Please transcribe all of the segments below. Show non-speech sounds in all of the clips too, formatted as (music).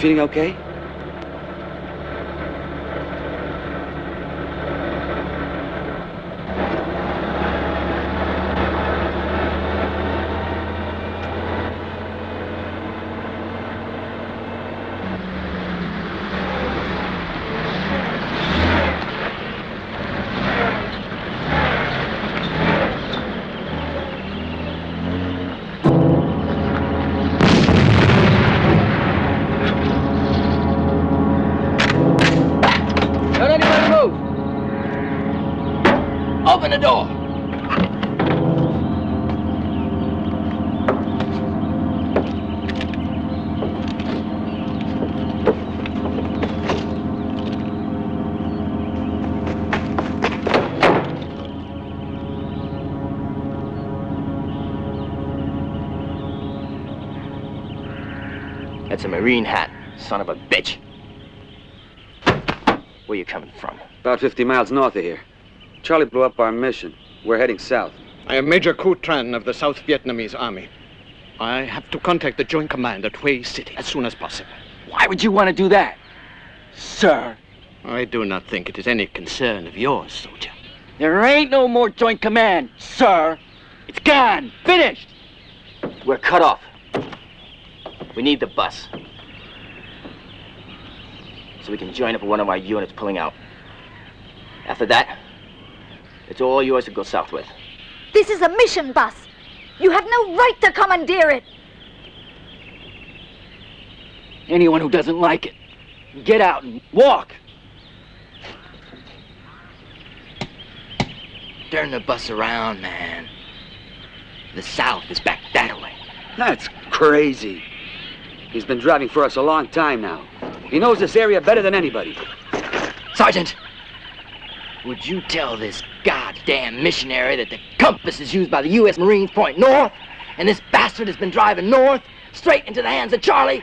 feeling okay? That's Marine hat, son of a bitch. Where you coming from? About 50 miles north of here. Charlie blew up our mission. We're heading south. I am Major Ku Tran of the South Vietnamese Army. I have to contact the Joint Command at Hue City as soon as possible. Why would you want to do that? Sir, I do not think it is any concern of yours, soldier. there ain't no more Joint Command, sir. It's gone. Finished. We're cut off. We need the bus. So we can join up with one of our units pulling out. After that, it's all yours to go south with. This is a mission bus. You have no right to commandeer it. Anyone who doesn't like it, get out and walk. Turn the bus around, man. The south is back that way. That's crazy. He's been driving for us a long time now. He knows this area better than anybody. Sergeant, would you tell this goddamn missionary that the compass is used by the U.S. Marines point north, and this bastard has been driving north, straight into the hands of Charlie?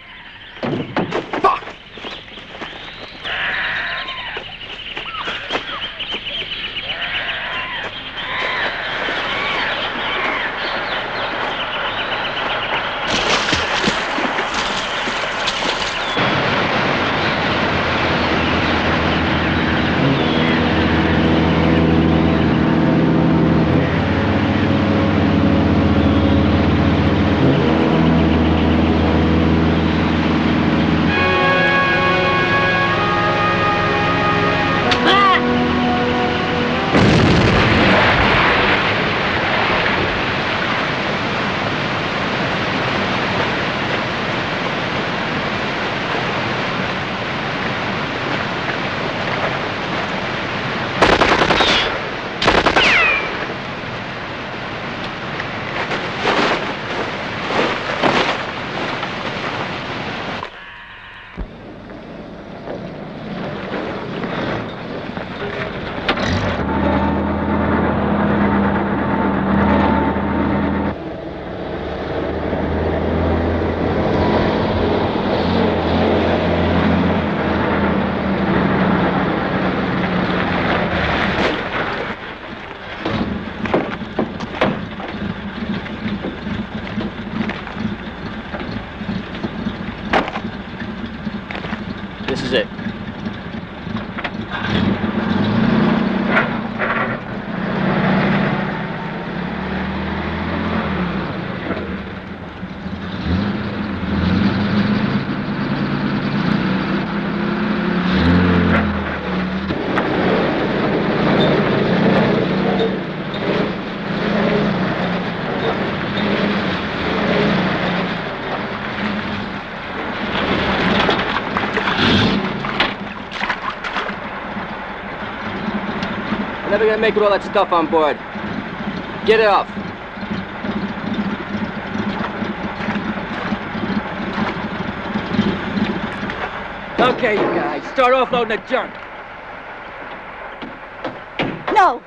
We're make with all that stuff on board. Get it off. Okay, you guys, start offloading the junk. No!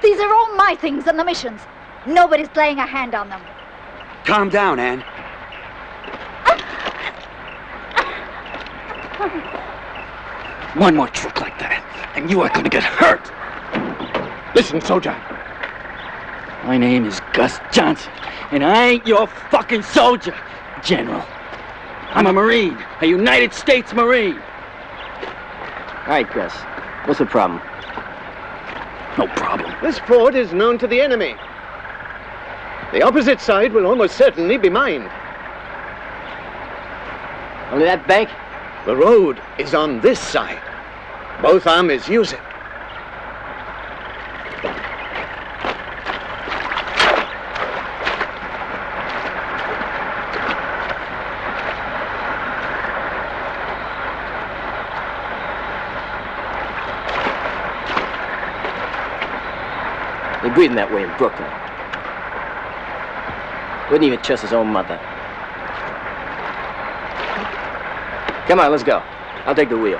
These are all my things and the missions. Nobody's playing a hand on them. Calm down, Anne. (laughs) One more trick like that, and you are gonna get hurt. Listen, soldier. My name is Gus Johnson, and I ain't your fucking soldier, General. I'm a Marine, a United States Marine. All right, Gus. What's the problem? No problem. This fort is known to the enemy. The opposite side will almost certainly be mined. Only that bank? The road is on this side. Both armies use it. They that way in Brooklyn. Wouldn't even trust his own mother. Come on, let's go. I'll take the wheel.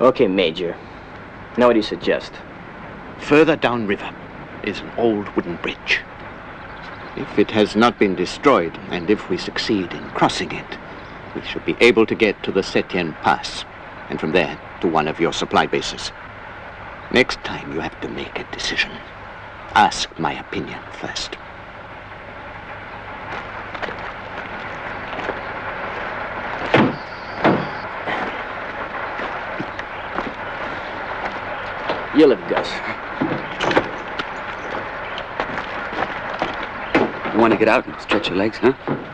Okay, Major. Now what do you suggest? Further downriver is an old wooden bridge. If it has not been destroyed, and if we succeed in crossing it, we should be able to get to the Setien Pass, and from there to one of your supply bases. Next time you have to make a decision. Ask my opinion first. You live, Gus. You want to get out and stretch your legs, huh?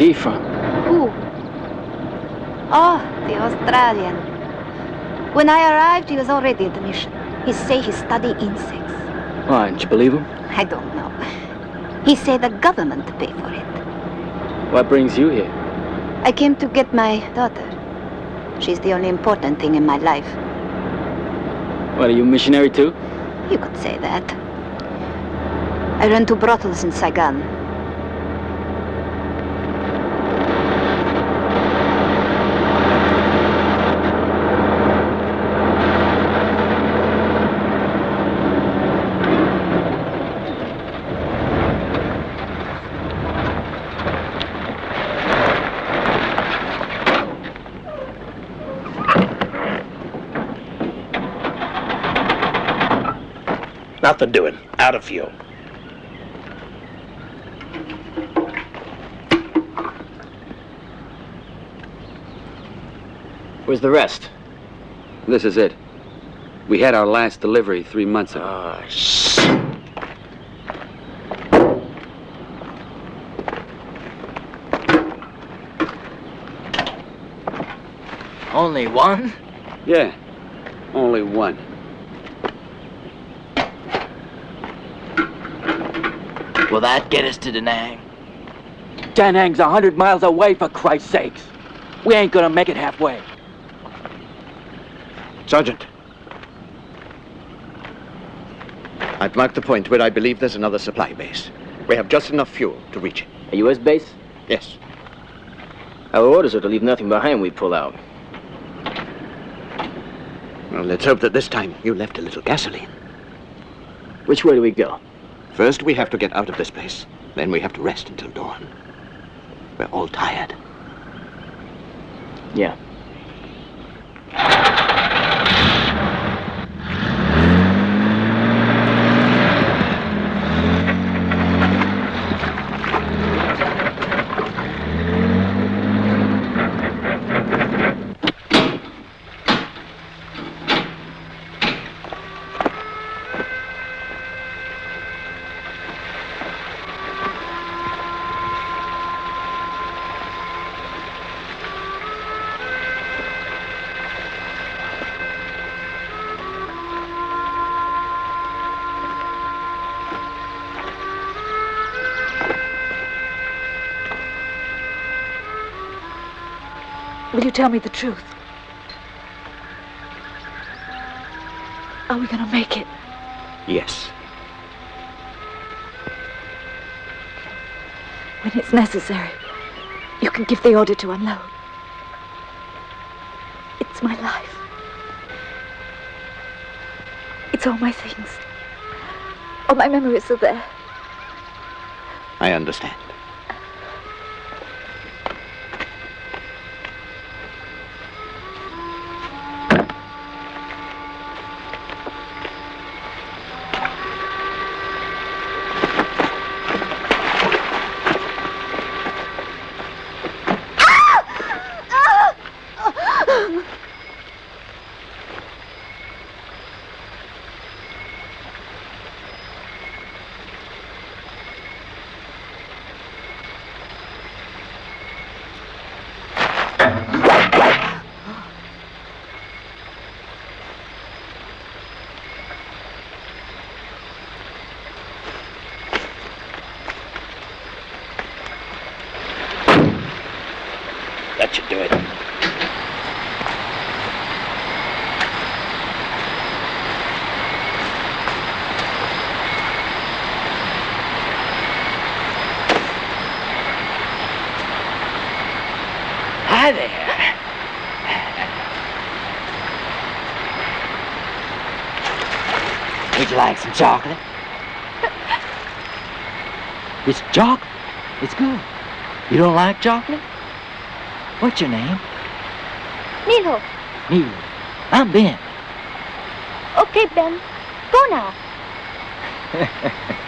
Who? Uh. Oh, the Australian. When I arrived, he was already at the mission. He say he study insects. Why, didn't you believe him? I don't know. He say the government pay for it. What brings you here? I came to get my daughter. She's the only important thing in my life. What, are you a missionary too? You could say that. I run two brothels in Saigon. Nothing doing. Out of fuel. Where's the rest? This is it. We had our last delivery three months ago. Ah, shit. Only one? Yeah, only one. Will that get us to Da Nang? Da Nang's a hundred miles away, for Christ's sakes. We ain't gonna make it halfway. Sergeant. I've marked the point where I believe there's another supply base. We have just enough fuel to reach it. A U.S. base? Yes. Our orders are to leave nothing behind we pull out. Well, let's hope that this time you left a little gasoline. Which way do we go? First, we have to get out of this place. Then we have to rest until dawn. We're all tired. Yeah. Tell me the truth? Are we gonna make it? Yes. When it's necessary, you can give the order to unload. It's my life. It's all my things. All my memories are there. I understand. Do it. Hi there. Would you like some chocolate? It's chocolate. It's good. You don't like chocolate? What's your name? Milo. Neil. I'm Ben. Okay, Ben. Go now. (laughs)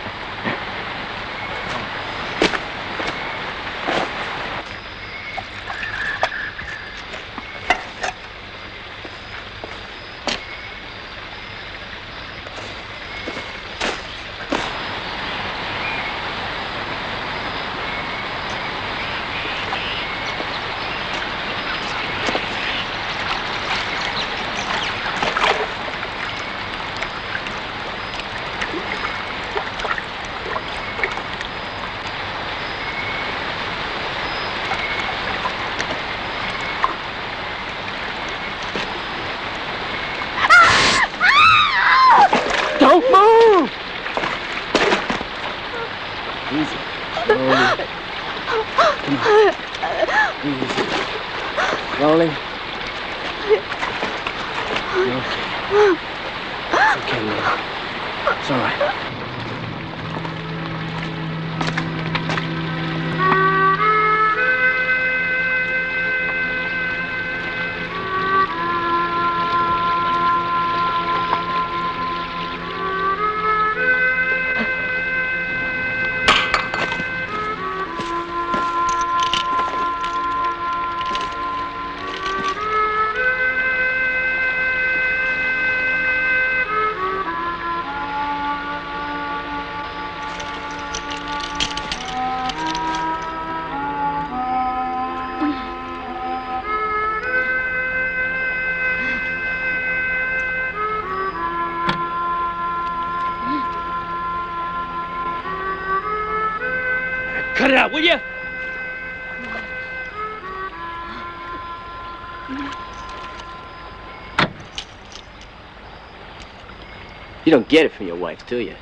don't get it from your wife, do you?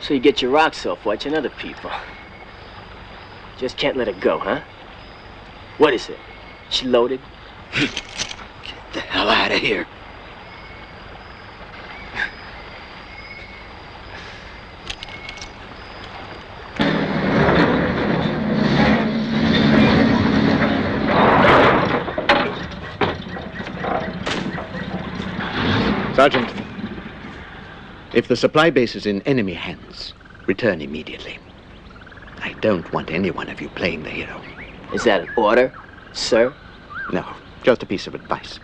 So you get your rocks off watching other people. Just can't let it go, huh? What is it? She loaded? Get the hell out of here. Sergeant, if the supply base is in enemy hands, return immediately. I don't want any one of you playing the hero. Is that an order, sir? No, just a piece of advice.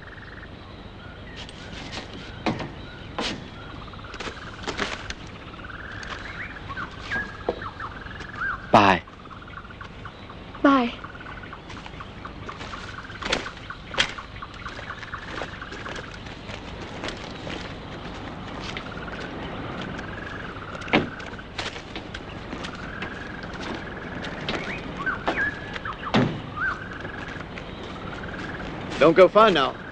Bye. Bye. Don't go far now.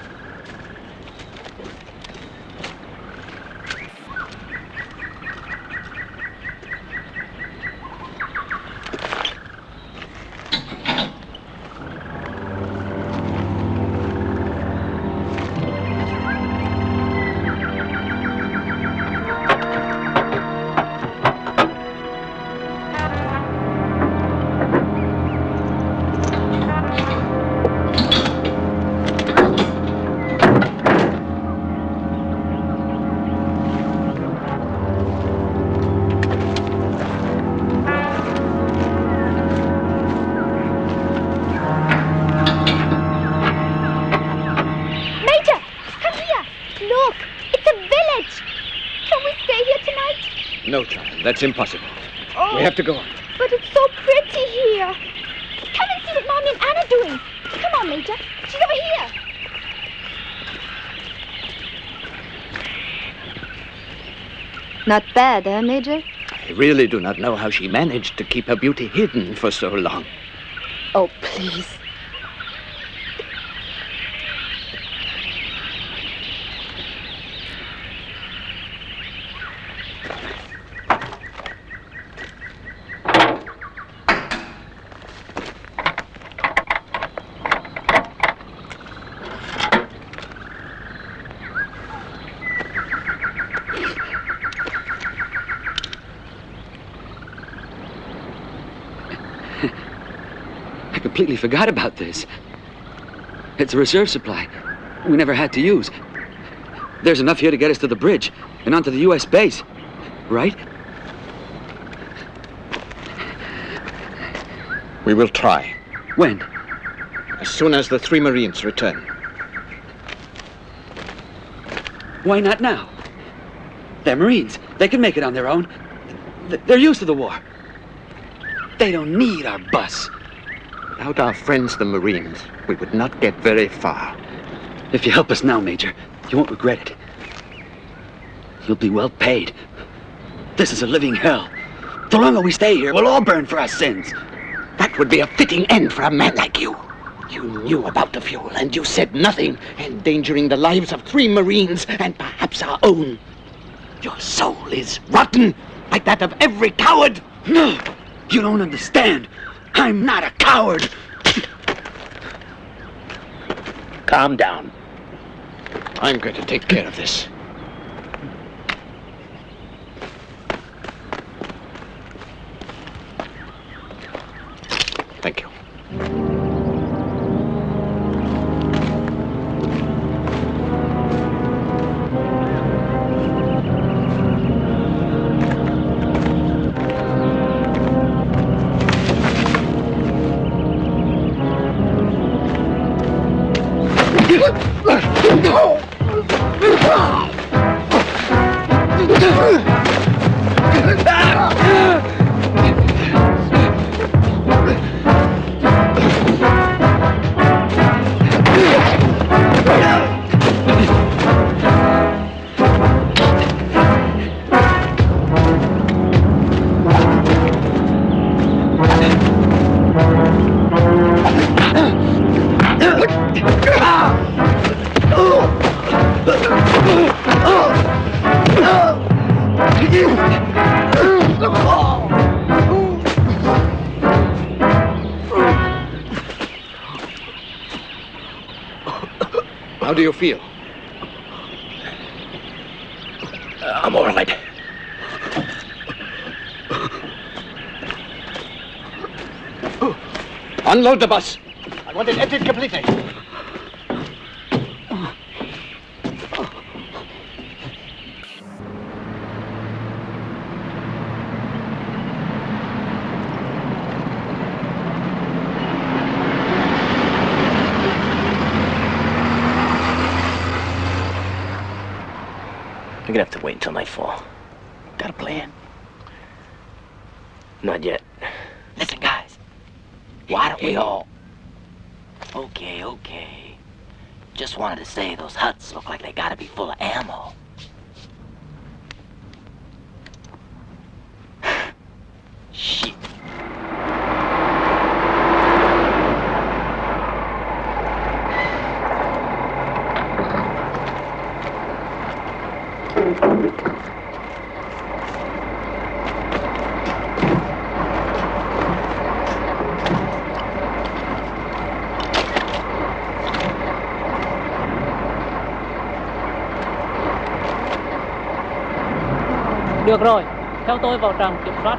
That's impossible. Oh, We have to go on. but it's so pretty here. Come and see what Mommy and Anna are doing. Come on, Major. She's over here. Not bad, eh, Major? I really do not know how she managed to keep her beauty hidden for so long. Oh, please. completely forgot about this. It's a reserve supply we never had to use. There's enough here to get us to the bridge and onto the U.S. base, right? We will try. When? As soon as the three Marines return. Why not now? They're Marines. They can make it on their own. They're used to the war. They don't need our bus. Without our friends, the Marines, we would not get very far. If you help us now, Major, you won't regret it. You'll be well paid. This is a living hell. The longer we stay here, we'll all burn for our sins. That would be a fitting end for a man like you. You knew about the fuel, and you said nothing, endangering the lives of three Marines and perhaps our own. Your soul is rotten, like that of every coward. No, you don't understand. I'm not a coward. Calm down. I'm going to take care of this. Unload the bus. I want it emptied completely. We're gonna have to wait until nightfall. Got a plan? Not yet. Listen, guys. Why don't we all... Okay, okay. Just wanted to say those huts look like they gotta be full of ammo. (sighs) Shit. Được rồi, theo tôi vào trạm kiểm soát.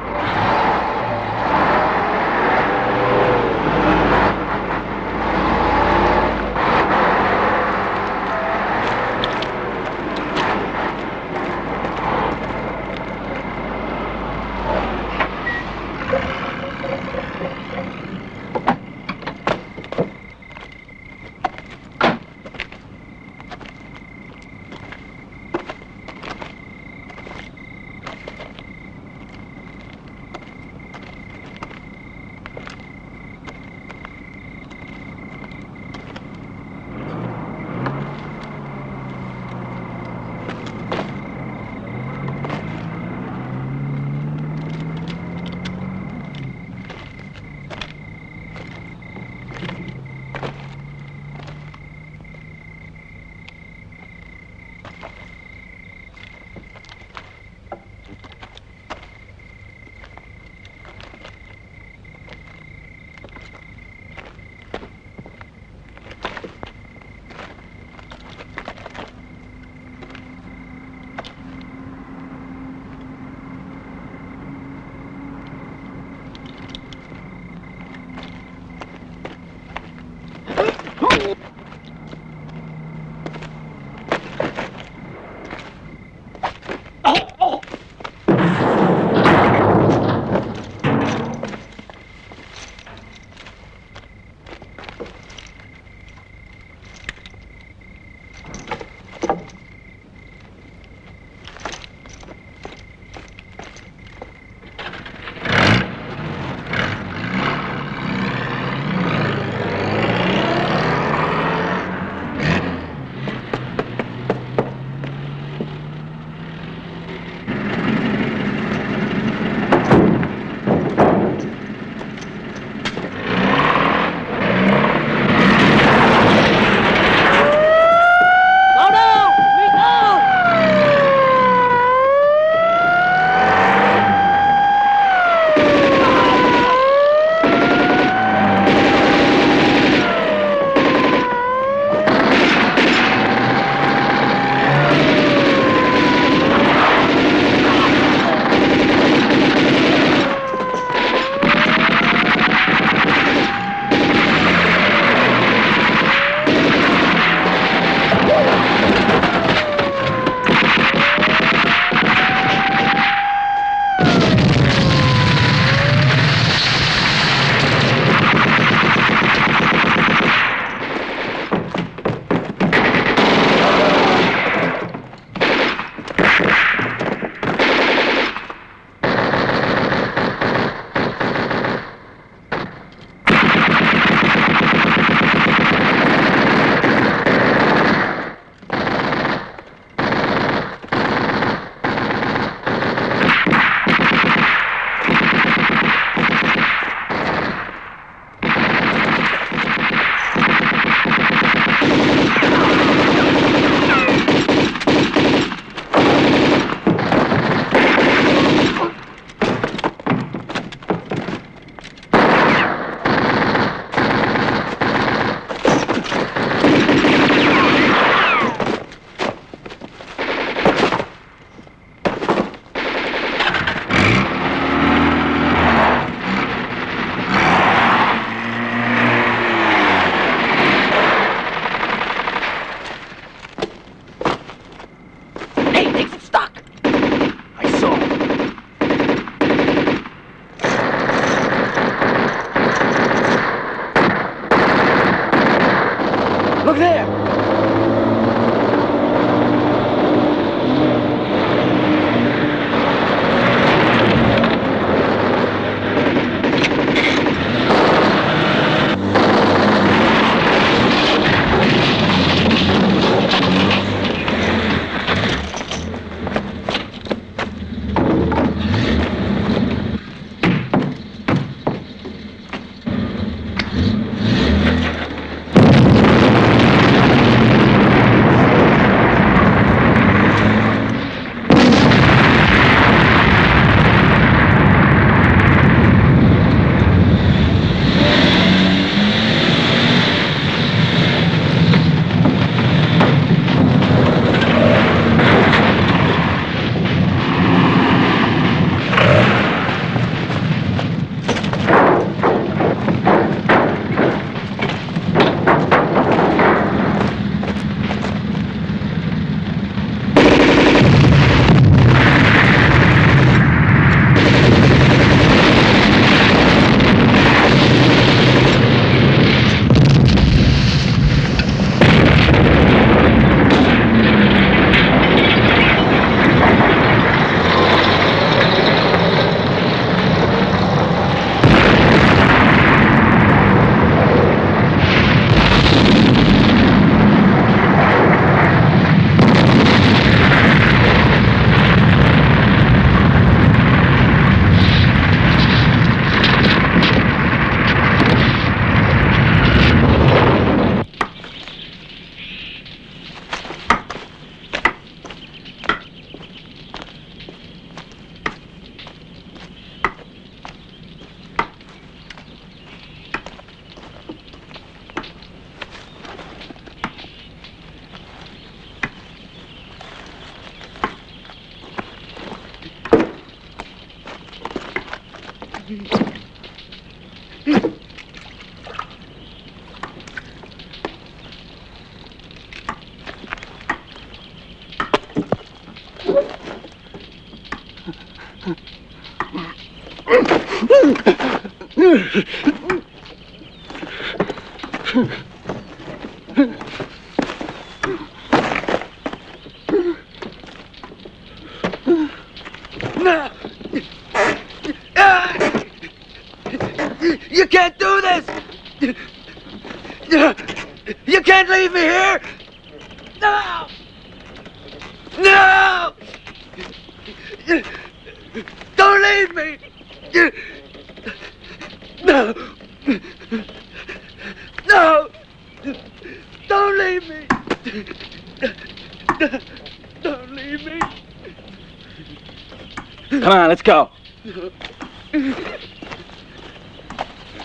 Go.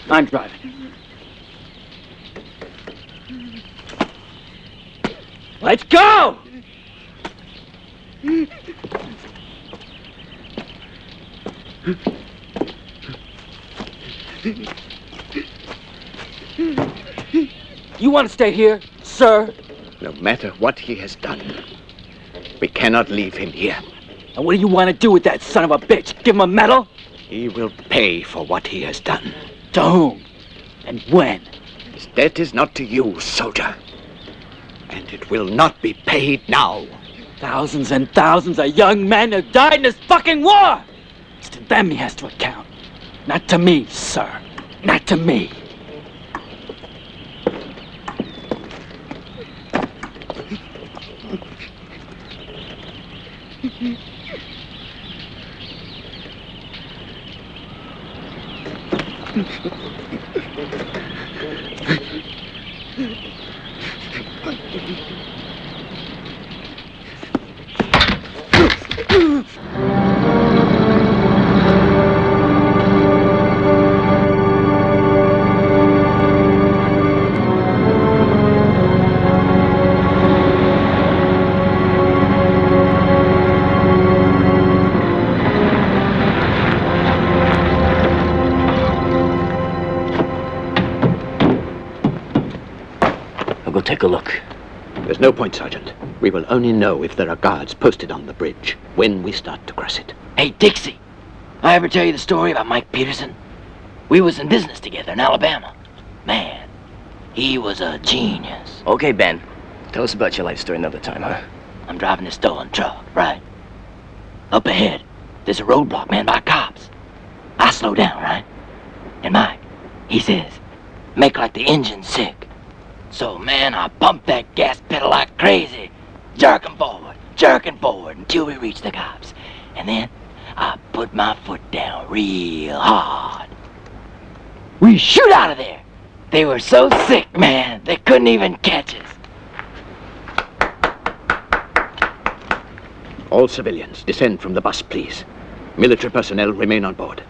I'm driving. Let's go! You want to stay here, sir? No matter what he has done, we cannot leave him here. And what do you want to do with that son of a bitch? Give him a medal? He will pay for what he has done. To whom? And when? His debt is not to you, soldier. And it will not be paid now. Thousands and thousands of young men have died in this fucking war! It's to them he has to account. Not to me, sir. Not to me. There's no point, Sergeant. We will only know if there are guards posted on the bridge when we start to cross it. Hey, Dixie. I ever tell you the story about Mike Peterson? We was in business together in Alabama. Man, he was a genius. Okay, Ben. Tell us about your life story another time, huh? I'm driving this stolen truck, right? Up ahead, there's a roadblock manned by cops. I slow down, right? And Mike, he says, make like the engine's sick. So, man, I pump that gas pedal like crazy, jerking forward, jerking forward until we reach the cops. And then I put my foot down real hard. We shoot out of there. They were so sick, man, they couldn't even catch us. All civilians, descend from the bus, please. Military personnel remain on board.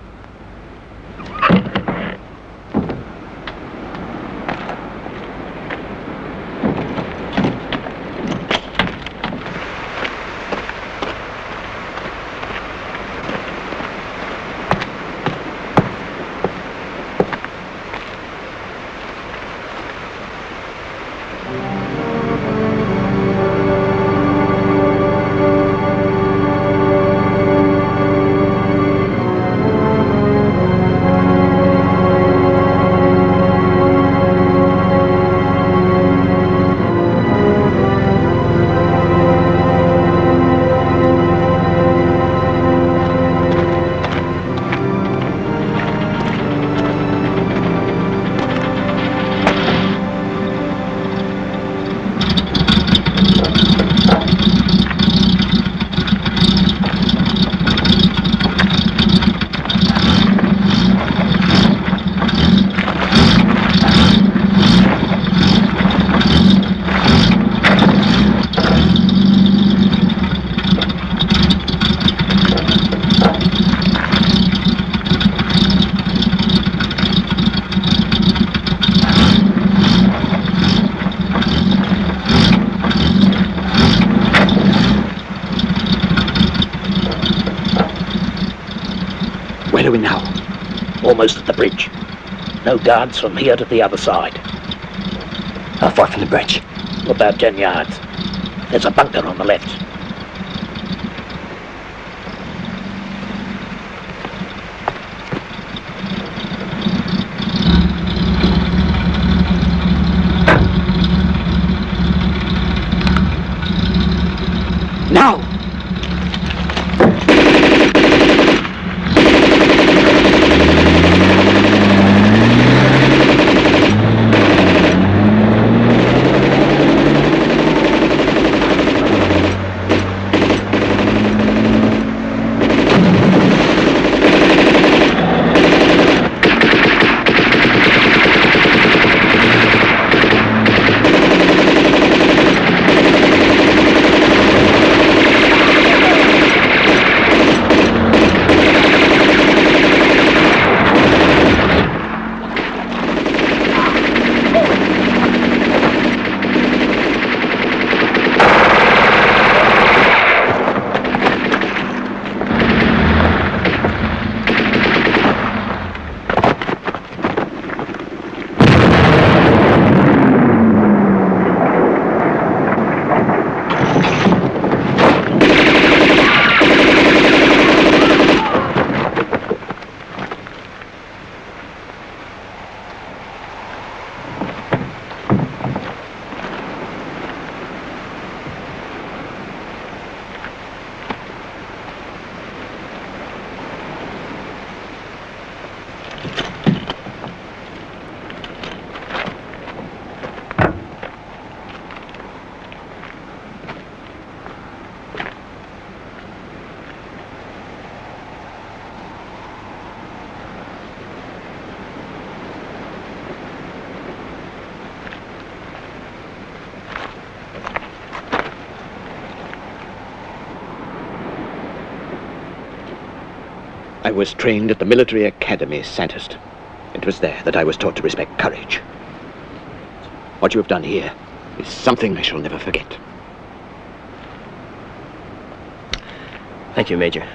Almost at the bridge. No guards from here to the other side. How far from the bridge? About ten yards. There's a bunker on the left. Was trained at the military academy, Sandhurst. It was there that I was taught to respect courage. What you have done here is something I shall never forget. Thank you, Major.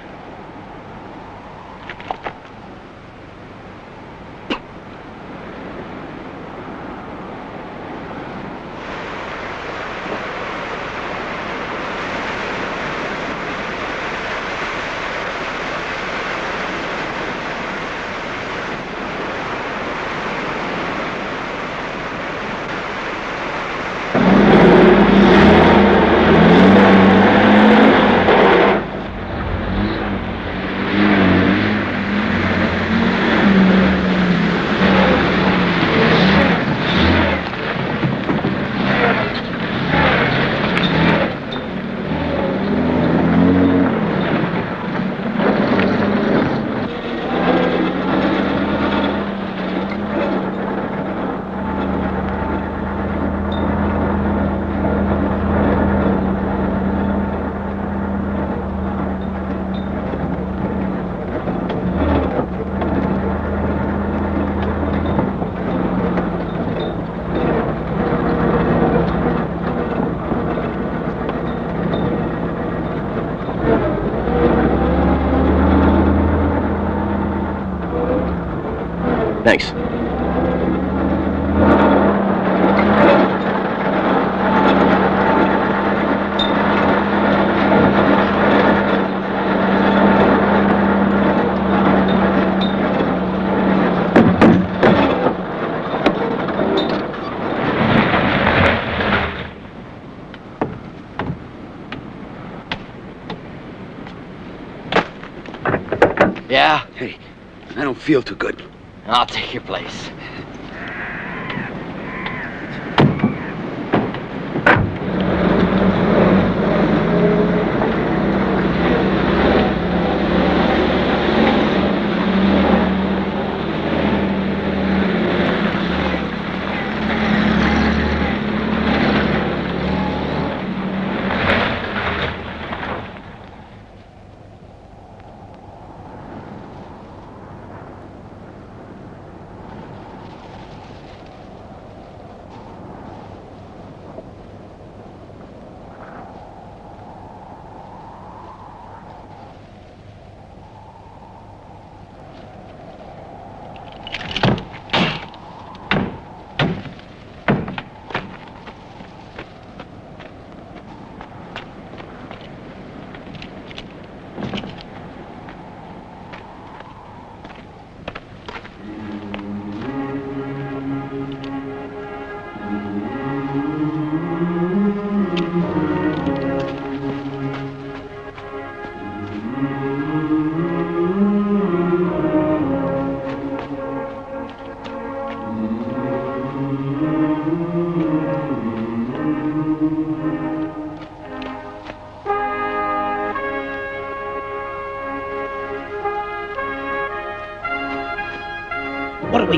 Feel too good. I'll take your place.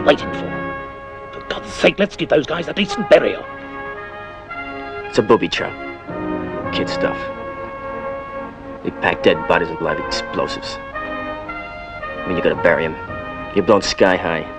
Waiting for? For God's sake, let's give those guys a decent burial. It's a booby trap. Kid stuff. They pack dead bodies with live explosives. When you gotta bury them, you're blown sky high.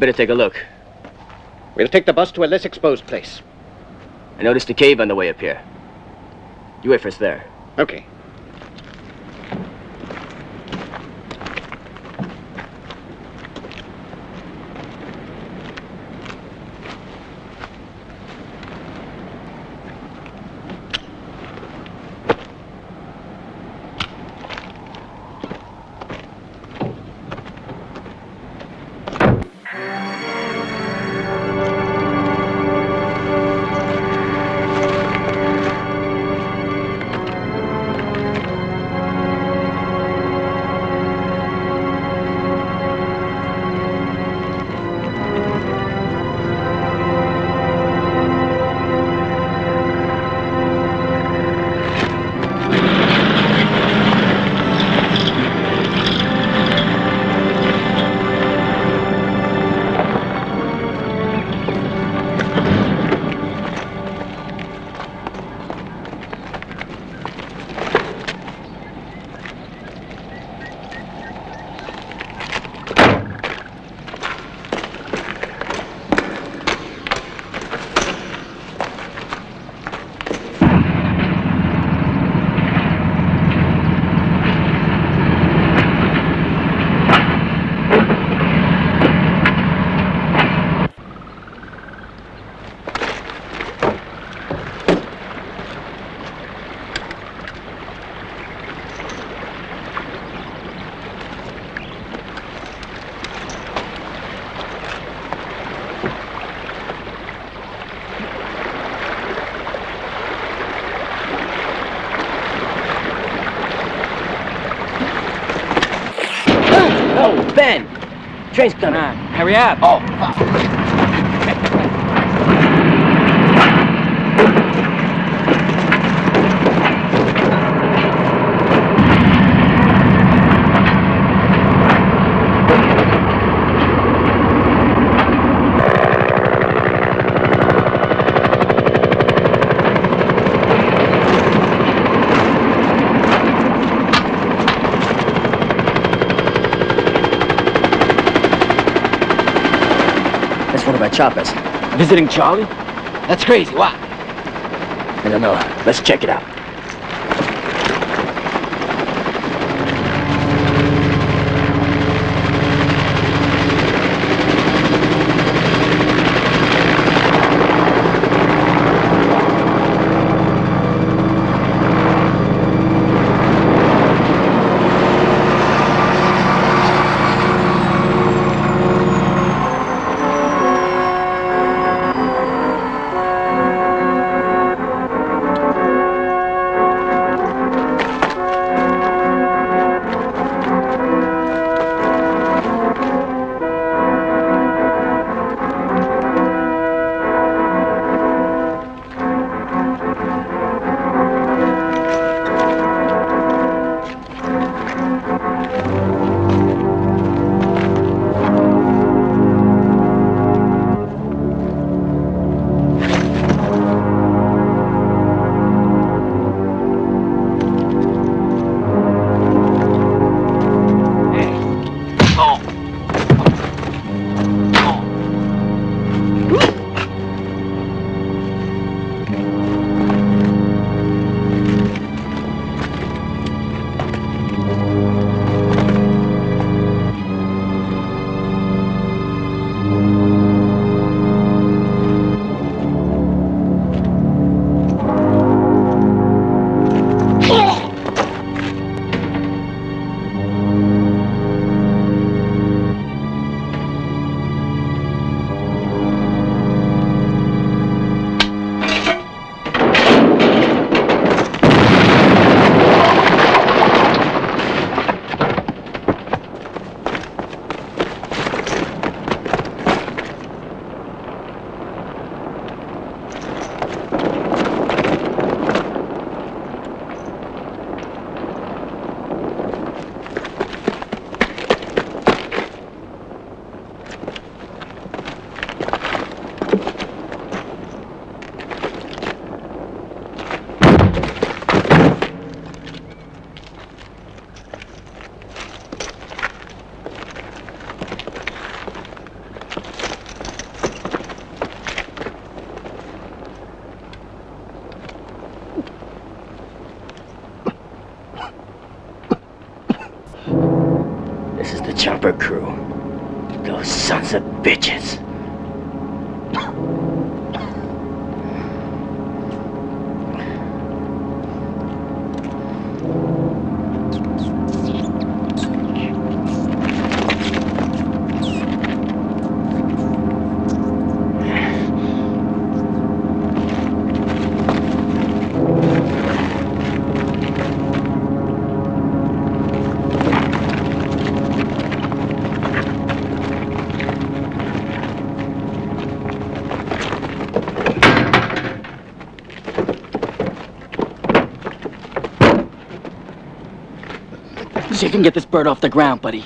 We better take a look. We'll take the bus to a less exposed place. I noticed a cave on the way up here. You wait for us there. Okay. Train's coming. Come on, ah, hurry up. Oh, Choppers. Visiting Charlie? That's crazy. Why? I don't know. Let's check it out. This can get this bird off the ground, buddy.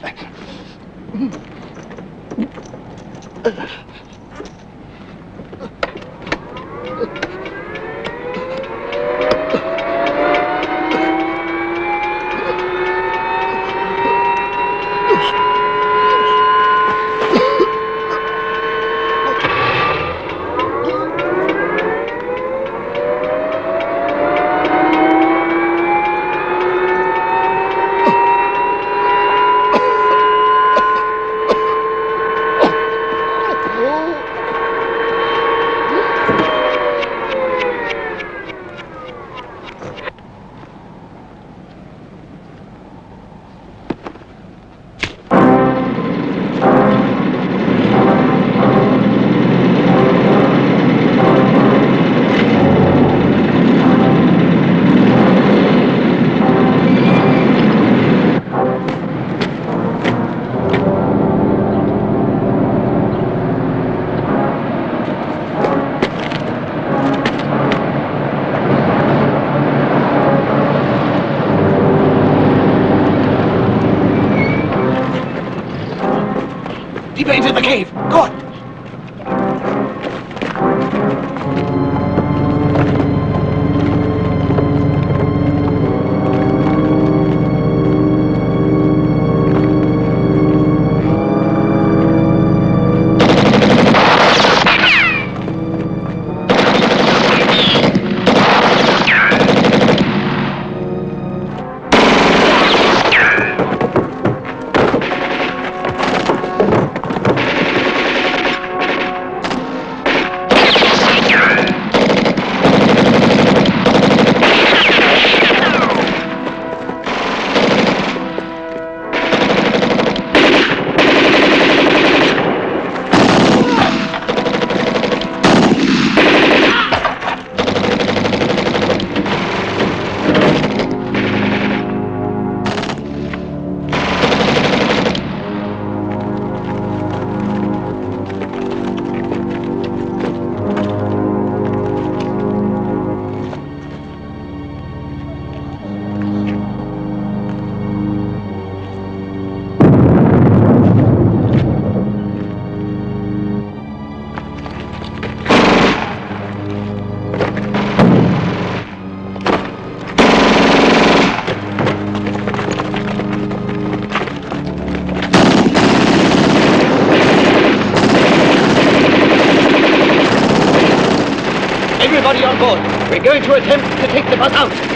We're going to attempt to take the bus out.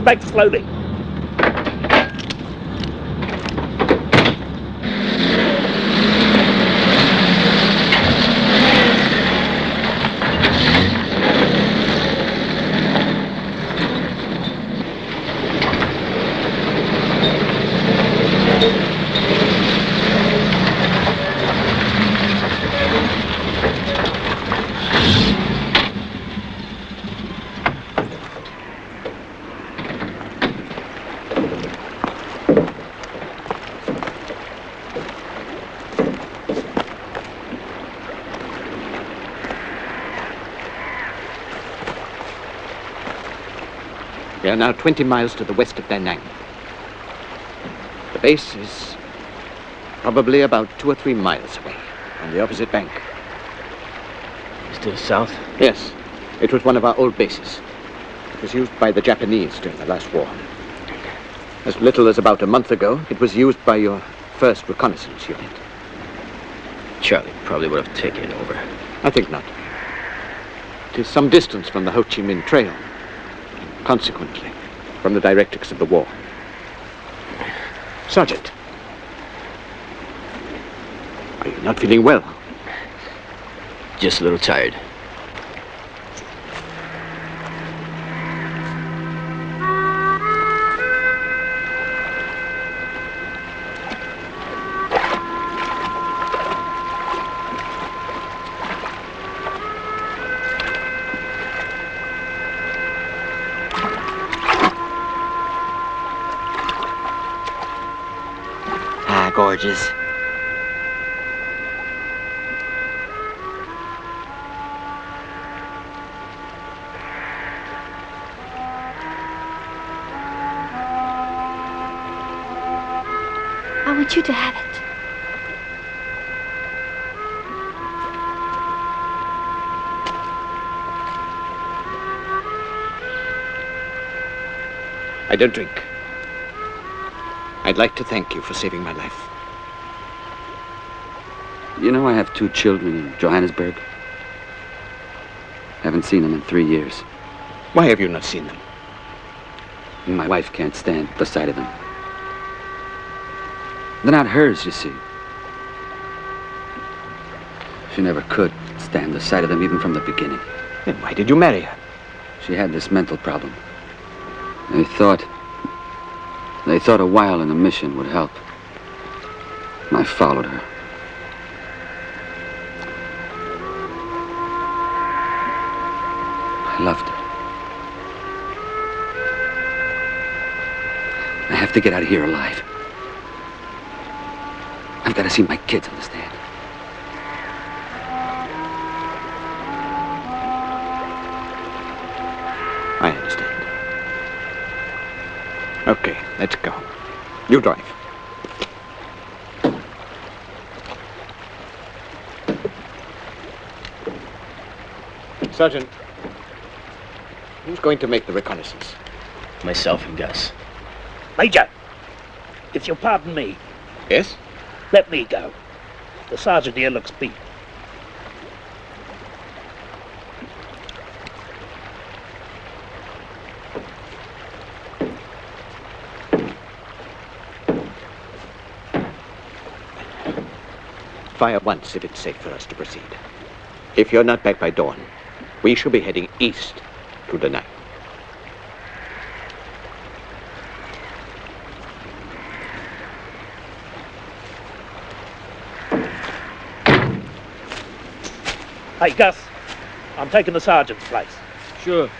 Go back slowly. We are now 20 miles to the west of Da Nang. The base is probably about two or three miles away, on the opposite bank. It's to the south? Yes, it was one of our old bases. It was used by the Japanese during the last war. As little as about a month ago, it was used by your first reconnaissance unit. Charlie probably would have taken it over. I think not. It is some distance from the Ho Chi Minh Trail, consequently, from the directrix of the war. Sergeant, are you not feeling well? Just a little tired. Hi. I want you to have it. I don't drink. I'd like to thank you for saving my life. You know I have two children in Johannesburg. Haven't seen them in three years. Why have you not seen them? My wife can't stand the sight of them. They're not hers, you see. She never could stand the sight of them even from the beginning. Then why did you marry her? She had this mental problem. They thought... They thought a while in a mission would help. I followed her. Loved her. I have to get out of here alive. I've got to see my kids understand. I understand. Okay, let's go. You drive. Sergeant, who's going to make the reconnaissance? Myself and Gus. Major, if you'll pardon me, Yes? let me go. The sergeant here looks beat. Fire once if it's safe for us to proceed. If you're not back by dawn, we shall be heading east to the night. Hey, Gus, I'm taking the sergeant's place. Sure.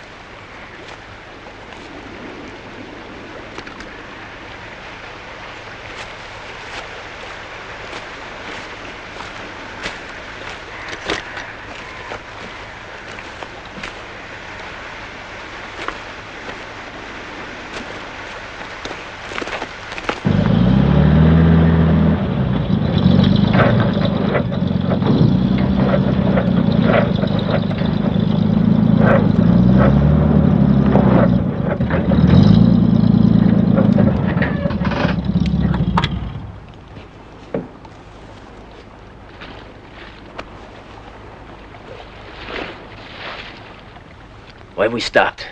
We stopped?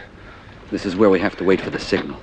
This is where we have to wait for the signal.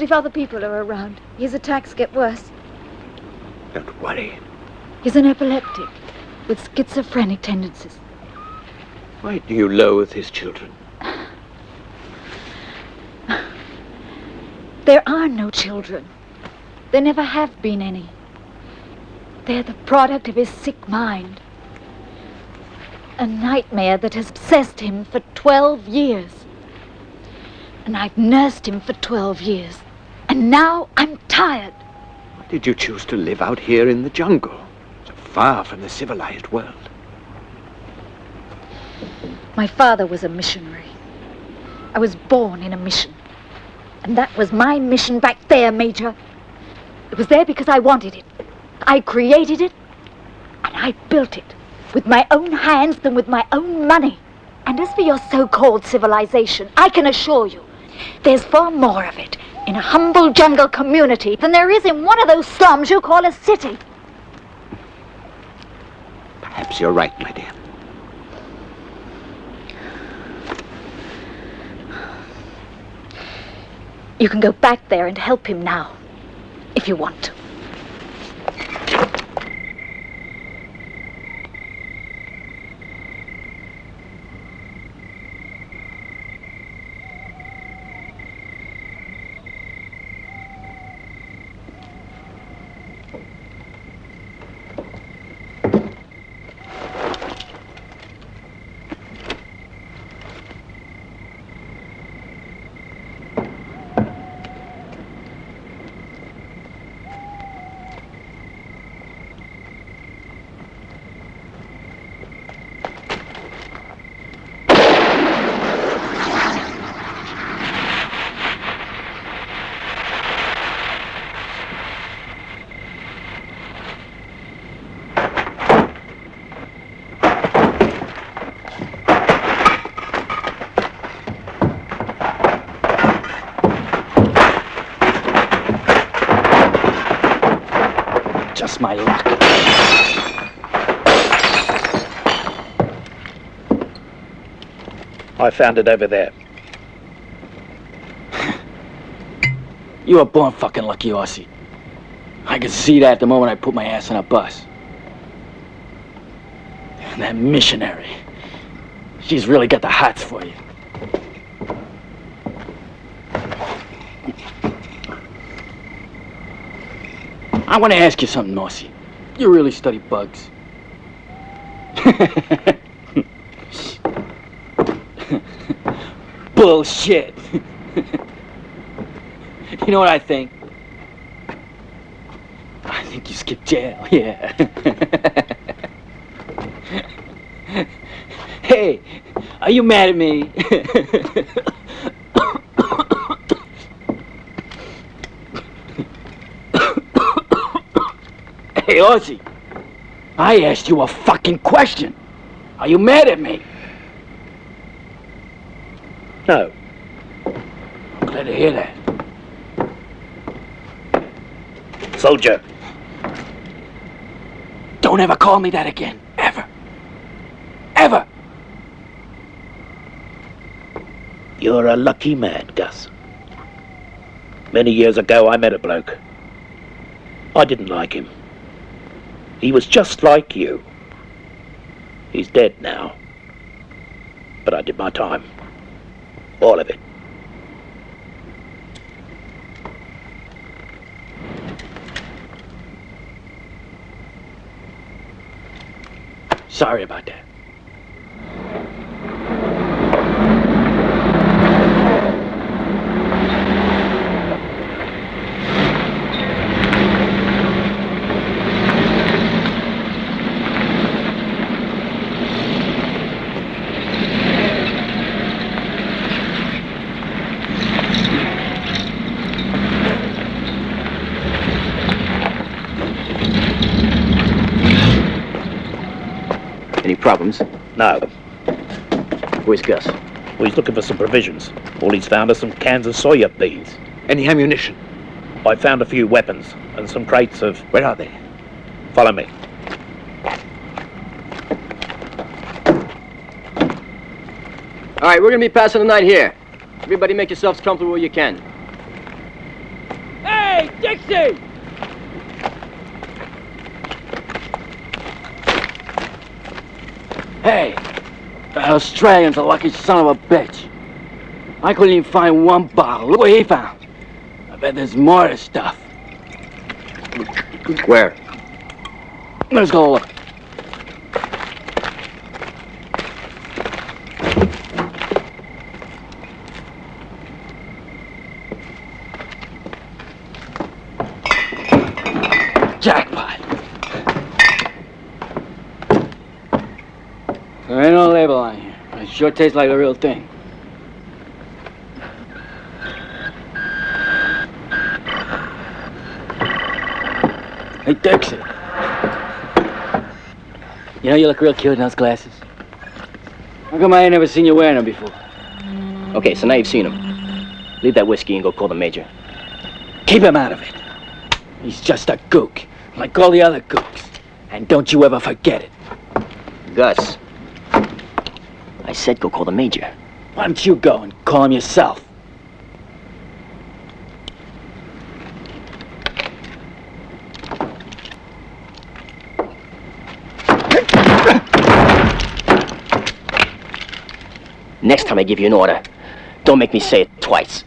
But if other people are around, his attacks get worse. Don't worry. He's an epileptic with schizophrenic tendencies. Why do you loathe his children? (sighs) There are no children. There never have been any. They're the product of his sick mind. A nightmare that has obsessed him for 12 years. And I've nursed him for 12 years. And now I'm tired. Why did you choose to live out here in the jungle? So far from the civilized world. My father was a missionary. I was born in a mission. And that was my mission back there, Major. It was there because I wanted it. I created it, and I built it with my own hands and with my own money. And as for your so-called civilization, I can assure you, there's far more of it in a humble jungle community than there is in one of those slums you call a city. Perhaps you're right, my dear. You can go back there and help him now, if you want to. Just my luck. I found it over there. (laughs) You were born fucking lucky, Aussie. I could see that the moment I put my ass on a bus. And that missionary. She's really got the hots for you. I want to ask you something, Nossi. You really study bugs? (laughs) Oh, Bullshit. (laughs) you know what I think? I think you skipped jail, (laughs) yeah. hey, are you mad at me? (coughs) hey, Aussie, I asked you a fucking question. Are you mad at me? No. I'm glad to hear that. Soldier. Don't ever call me that again. Ever. Ever. You're a lucky man, Gus. Many years ago, I met a bloke. I didn't like him. He was just like you. He's dead now. But I did my time. All of it. Sorry about that. Any problems? No. Where's Gus? Well, he's looking for some provisions. All he's found are some cans of soya beans. Any ammunition? I found a few weapons and some crates of. Where are they? Follow me. All right, we're gonna be passing the night here. Everybody make yourselves comfortable where you can. Hey, Dixie! Hey, the Australian's a lucky son of a bitch. I couldn't even find one bottle. Look what he found. I bet there's more of this stuff. Where? Let's go look. Jackpot. There ain't no label on here. It sure tastes like the real thing. Hey, Dixie. You know you look real cute in those glasses. How come I ain't never seen you wearing them before? Okay, so now you've seen him. Leave that whiskey and go call the major. Keep him out of it. He's just a gook, like all the other gooks. And don't you ever forget it. Gus. I said go call the major. Why don't you go and call him yourself? Next time I give you an order, don't make me say it twice.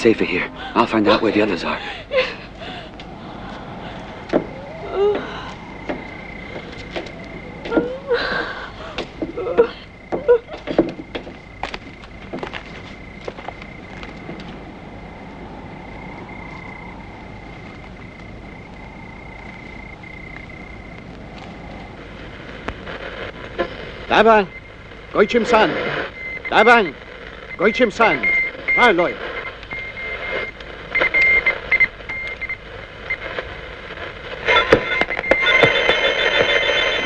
safer here. I'll find out where the others are. Daban, goichim san. Daban, goichim san. Marloy.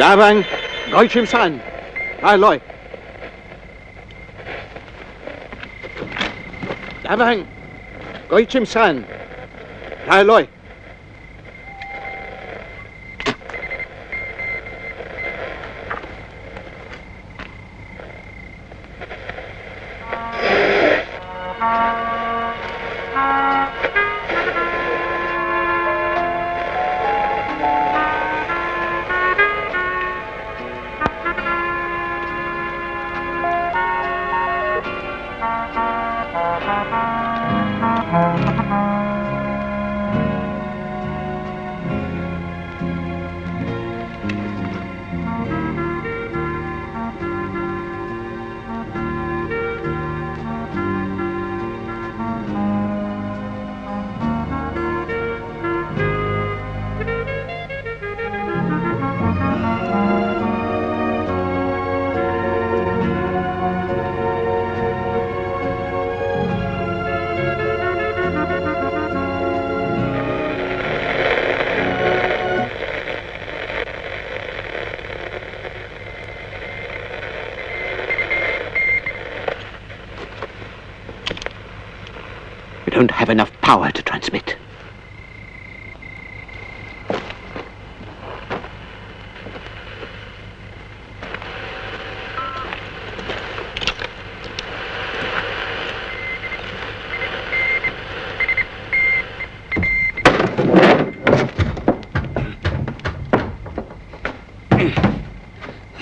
Lloyd. Dabang, Goichim San. Hi, Lloyd. Dabang, Goichim San. Hi, Lloyd.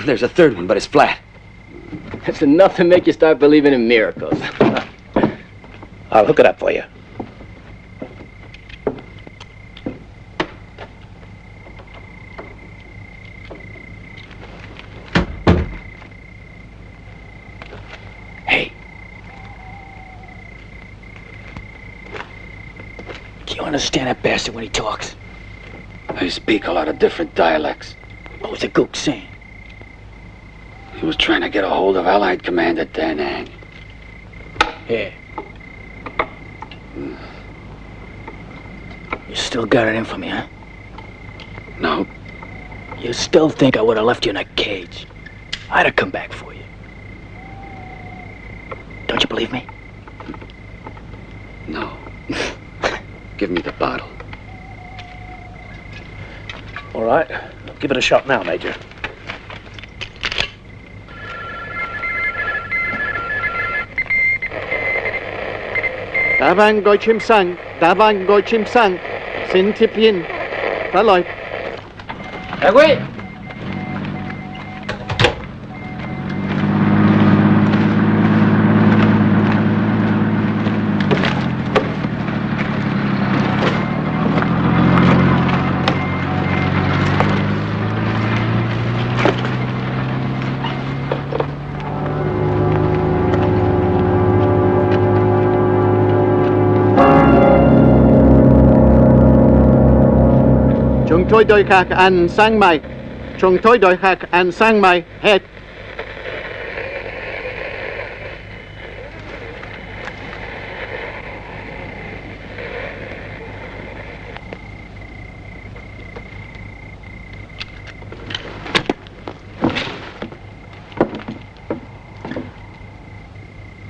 There's a third one, but it's flat. That's enough to make you start believing in miracles. (laughs) I'll hook it up for you. Hey. Do you understand that bastard when he talks? I speak a lot of different dialects. Oh, what was the gook saying? He was trying to get a hold of Allied Commander Danang. Da Nang. Here. Hmm. You still got it in for me, huh? No, You still think I would have left you in a cage? I'd have come back for you. Don't you believe me? no. (laughs) Give me the bottle. All right. Give it a shot now, Major. Dabang Goichim San. Dabang Goichim San. Sin Tipin. Hi, Lloyd. Tôi khác ăn sang mai. Chúng tôi đôi khác ăn sang mai. Hết.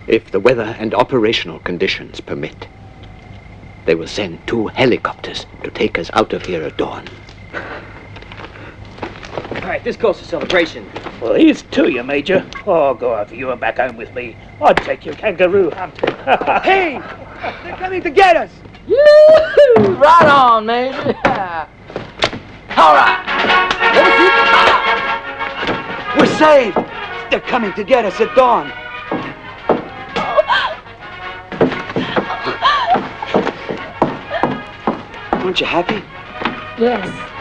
If the weather and operational conditions permit, they will send two helicopters to take us out of here at dawn. This goes for celebration. Well, here's to you, Major. Oh, go after you and back home with me. I'd take you kangaroo hunting. (laughs) Hey! They're coming to get us! right on, man. (laughs) All right. We're saved! They're coming to get us at dawn. (gasps) Aren't you happy? Yes.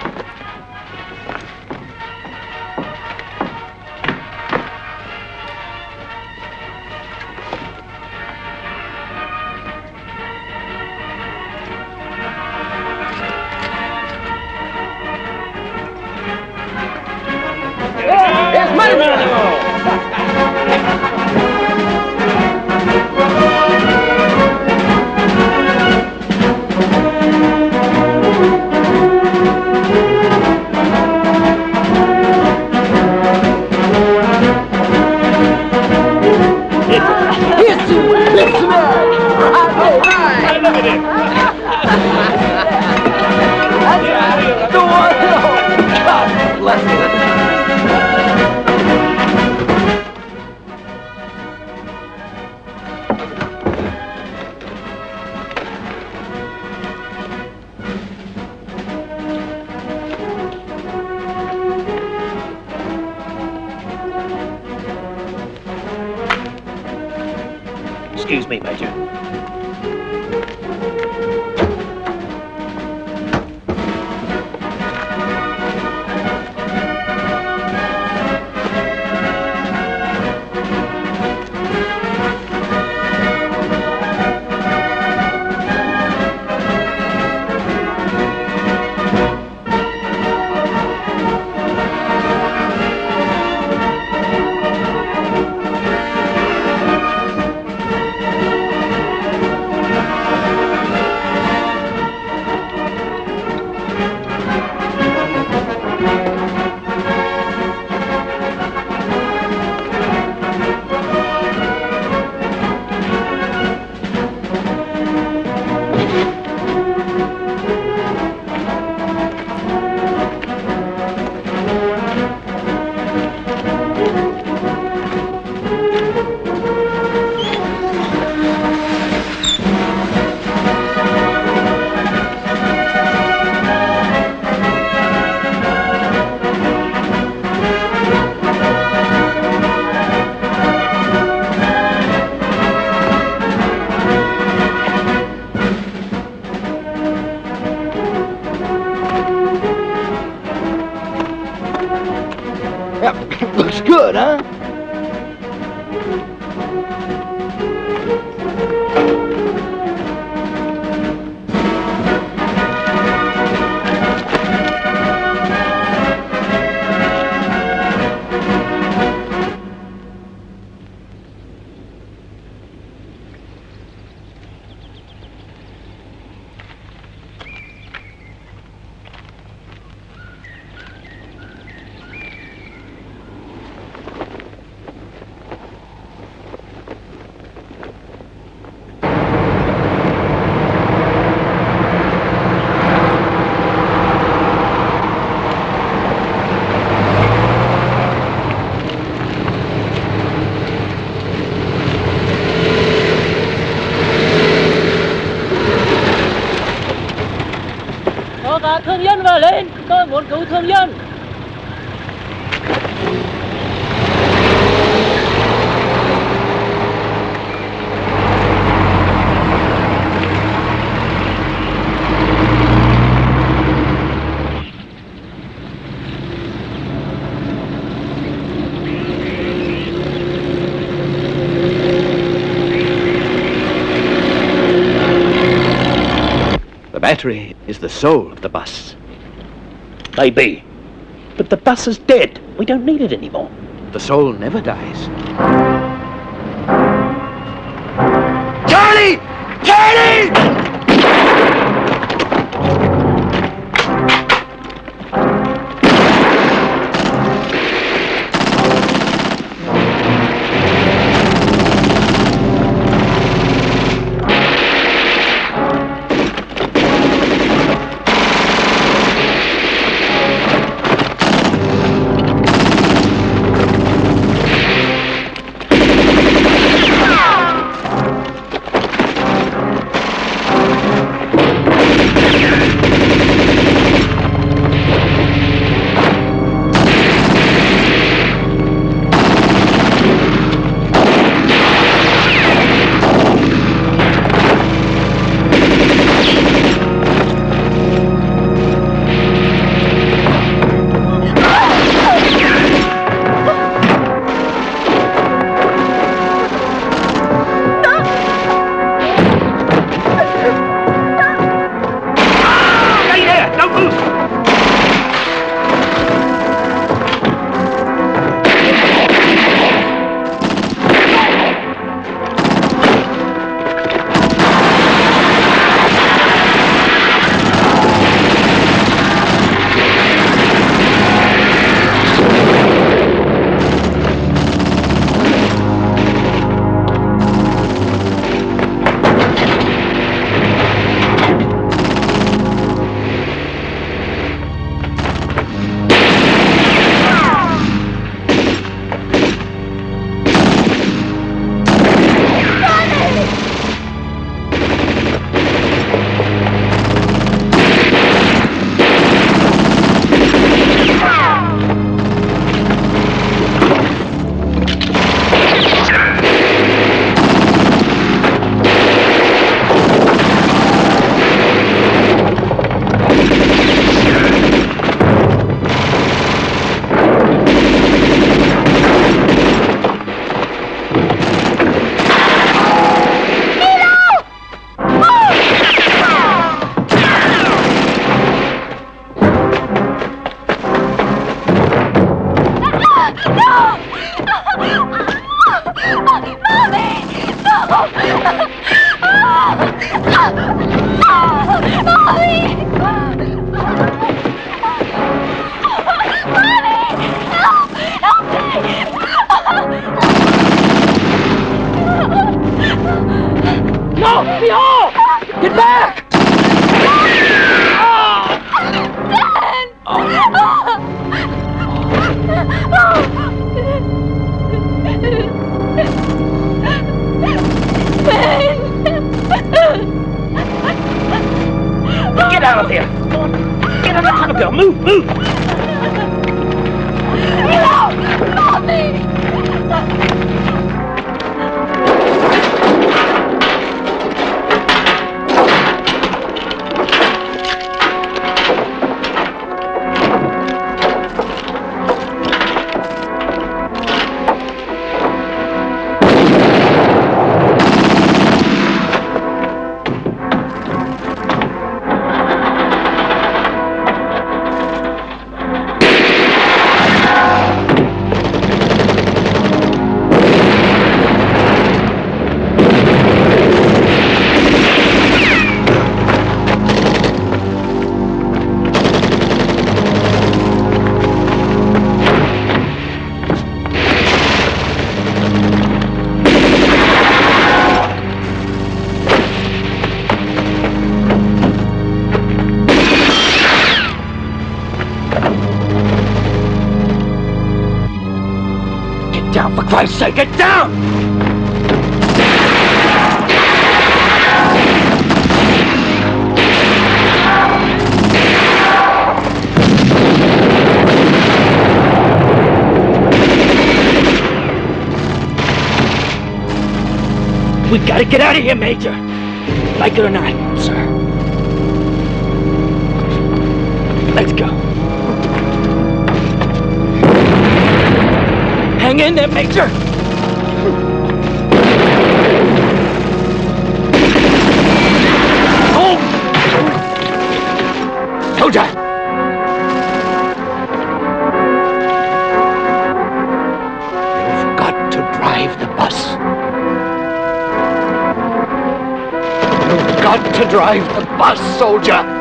Thương nhân vào lên, tôi muốn cứu thương nhân. Battery is the soul of the bus. Maybe. But the bus is dead. We don't need it anymore. The soul never dies. Christ's sake, get down! We gotta get out of here, Major! Like it or not, sir. Let's go. In there, Major! Hold! Told ya! You've got to drive the bus. You've got to drive the bus, soldier.